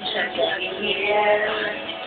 Yeah. here,